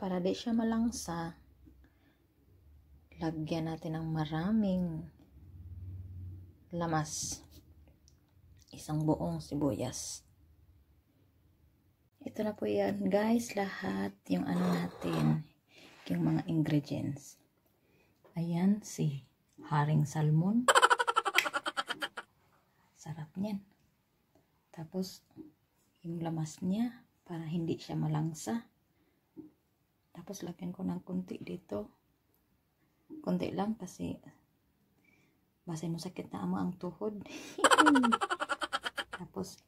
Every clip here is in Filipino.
para di siya malangsa, lagyan natin ng maraming lamas. Isang buong sibuyas. Ito na po yan, guys. Lahat yung ano natin, yung mga ingredients. Ayan, si haring salmon. Sarap niyan. Tapos, yung lamas niya, para hindi siya malangsa. Tapos, lagyan ko ng kunti dito. Kunti lang kasi base mo sakit na amo ang tuhod. Tapos,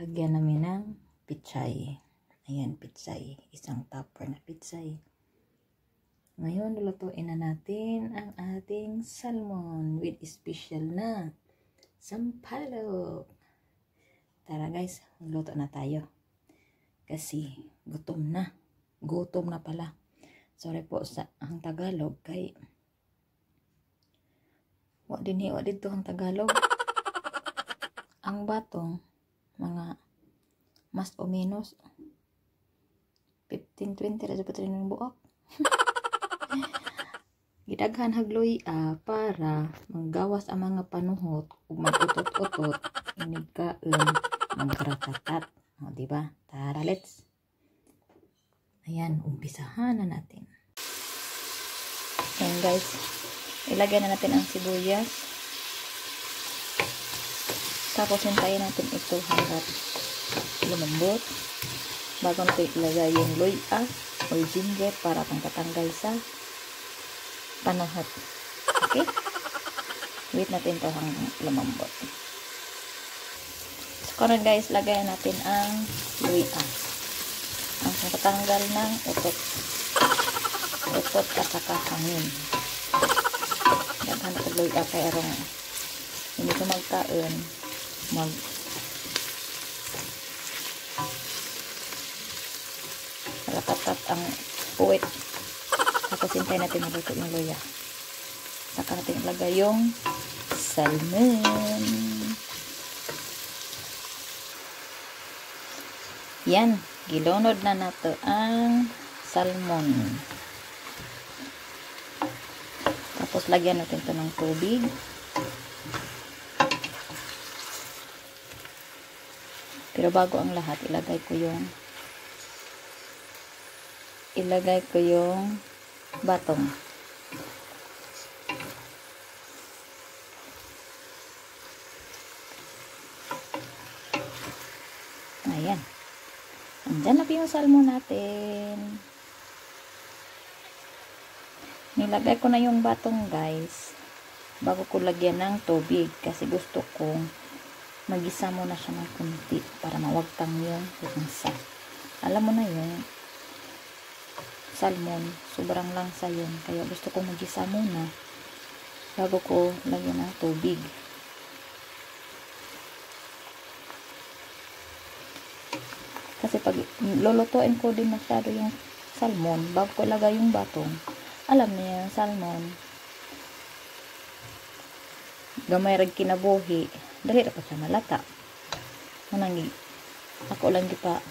lagyan namin ng pichay. Ayan, pichay. Isang topper na pichay. Ngayon, lulutuin na natin ang ating salmon with special na sampalok. Tara guys, magluto na tayo. Kasi gutom na. Gutom na pala. Sorry po sa ang Tagalog kay wa din wa dito ang Tagalog. ang batong mga mas o minus 15-20 ra sa ng buok. Gidaghan hagloy ah, para manggawas ang mga panuhot ug magutot-utot inig kaon magkaratatat. O, di ba? Tara, let's. Ayan, umpisahan na natin. Ayan guys, ilagay na natin ang sibuyas. Tapos hintayin natin ito hanggat lumambot. Bago natin ilagay yung luya o ginger para pangkatanggal sa panuhot. Okay? Wait natin to hanggang lumambot. So, karon guys, lagayan natin ang luya. Ang pangkatanggal ng utot. Utot at saka hangin. Daghan ko luya kay arong hindi ko magkaon mag malakatat ang puwit tapos hintayin natin maluto yung luya saka natin ilagay yung salmon yan gilunod na nato ang salmon tapos lagyan natin to ng tubig pero bago ang lahat ilagay ko yung ilagay ko yung batong. Ayan. Andyan na po yung salmon natin. Nilagay ko na yung batong guys. Bago ko lagyan ng tubig. Kasi gusto kong magisa mo na siya ng kunti para mawagtang yung langsa. Alam mo na yun salmon. Sobrang langsa yun. Kaya gusto kong magisa muna bago ko lagyan ng tubig. Kasi pag lulutuin ko din masyado yung salmon, bago ko lagay yung batong, alam niya yung salmon, gamay rag kinabuhi, dali ra pa siya malata. Manang ako lang di pa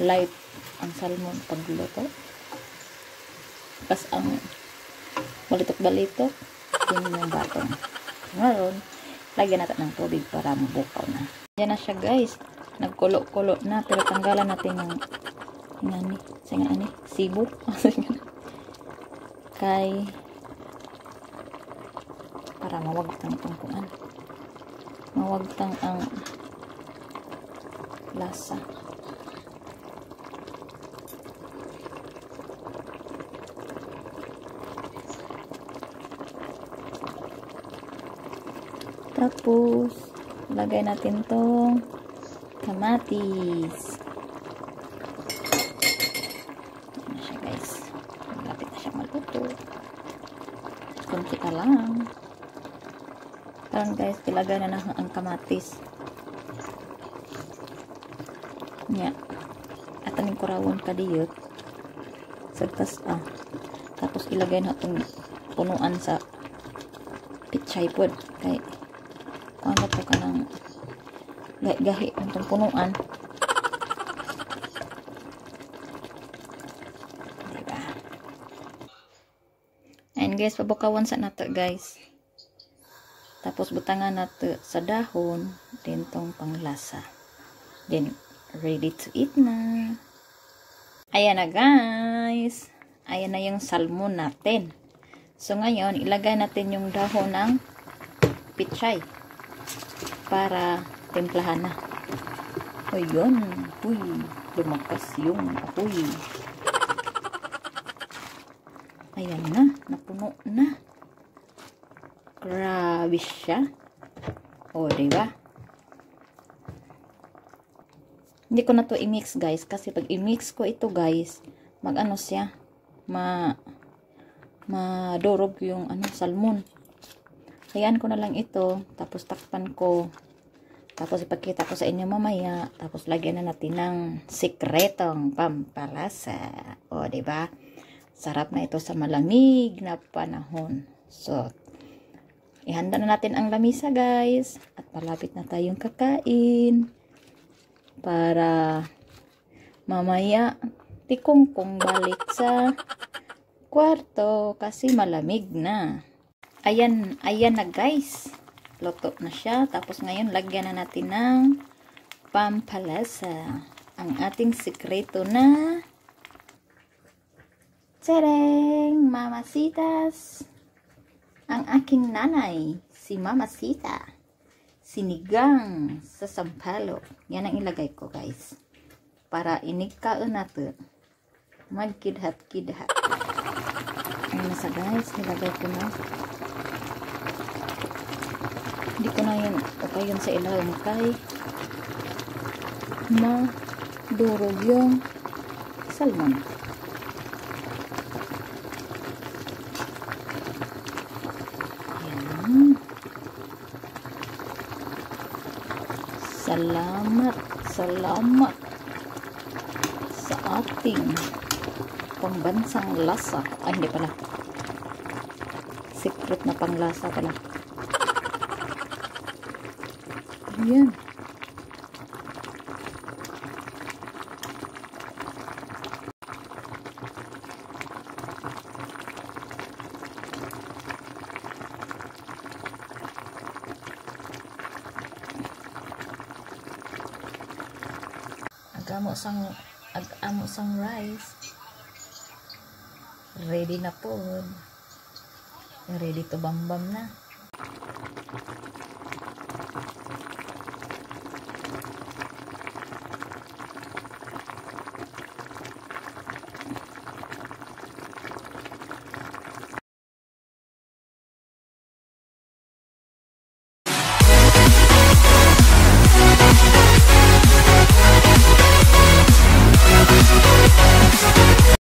light ang salmon pagluto. Tapos ang balitok-balitok, yun yung batong. Ngayon, lagyan natin ng tubig para mabukaw na. Yan na siya guys. Nagkulo-kulo na. Pero tanggalan natin yung ingani. Sa ani. Sibo. Kay para mawagtang itong kuan. Mawagtang ang lasa. Tapos, lagay natin tong kamatis. Ayan na siya guys. Malapit na siya maluto. Kunti ka lang. Karon guys, ilagay na na ang kamatis. Nya. At aning kurawon ka diyot. Sagtas ah. Tapos ilagay na itong punuan sa pichay pod. Kay ano to ka ng gahi itong punuan. Diba? guys, pabukawan sa nato guys. Tapos butangan nato sa dahon, din tong panglasa. Then, ready to eat na. Ayan na guys. Ayan na yung salmon natin. So ngayon, ilagay natin yung dahon ng pichay para timplahan na. Ayun. Uy, lumakas yung apoy. Ayan na, napuno na. Grabe siya. O, diba? Hindi ko na to i-mix guys kasi pag i-mix ko ito guys, mag-ano siya, ma madurog yung ano salmon. Hayaan ko na lang ito, tapos takpan ko. Tapos ipakita ko sa inyo mamaya, tapos lagyan na natin ng sikretong pampalasa. O, ba? Sarap na ito sa malamig na panahon. So, ihanda na natin ang lamisa, guys. At malapit na tayong kakain. Para mamaya tikong-kong balik sa kwarto kasi malamig na. Ayan, ayan na guys. Luto na siya. Tapos ngayon, lagyan na natin ng pampalasa. Ang ating sekreto na Tadang! Mamasitas! Ang aking nanay, si Mamasita. Sinigang sa sampalo. Yan ang ilagay ko guys. Para inikkaan natin. Magkidhat-kidhat. Ayan na sa guys, nilagay ko na. Yun, okay yun sa ilalim kay madurog yung salmon. Ayan. Salamat, salamat sa ating pambansang lasa. Ay, hindi pala. Secret na panglasa pala. Ayan. Agamo sang agamo sang rice. Ready na po. Ready to bambam na.